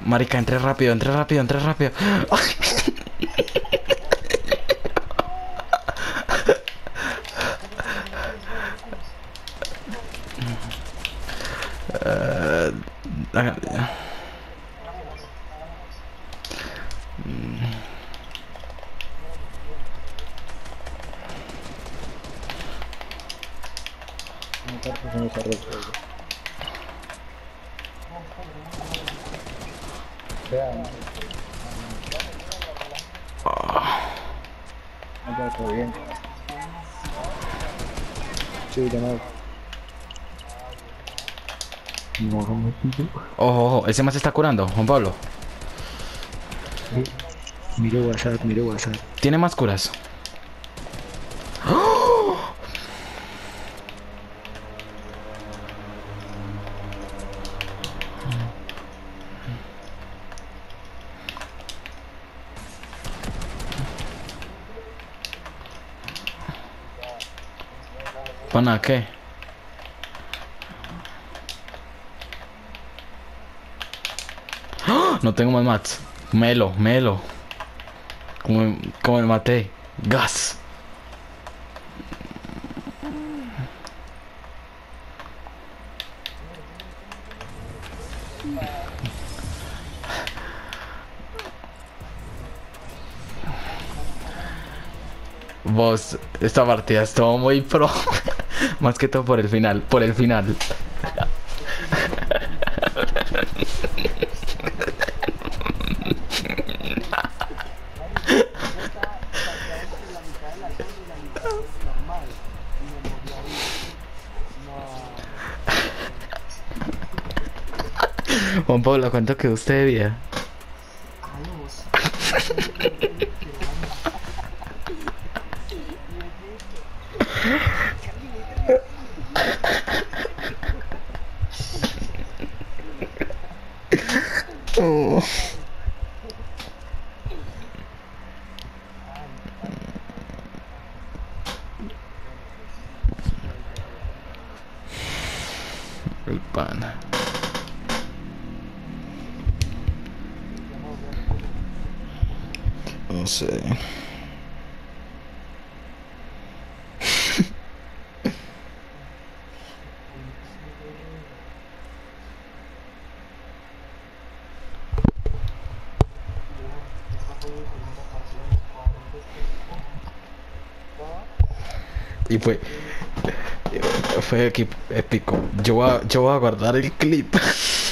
Marica, entré rápido, entré rápido, entré rápido. Eh, haga- No partes en esa red. Vean. No queda todo bien. Sí, de nuevo. No, como Ojo, ojo, ese más se está curando, Juan Pablo. Mire WhatsApp, mire WhatsApp. ¿Tiene más curas? ¿Pana qué? ¡Ah! No tengo más mats. Melo, melo. Como, como me maté. Gas. Vos, esta partida estuvo muy pro. Más que todo por el final, por el final. Juan Pablo, ¿cuánto quedó usted de vida? Oh. Pan. No. Y fue. Fue épico. Yo voy a, yo voy a guardar el clip.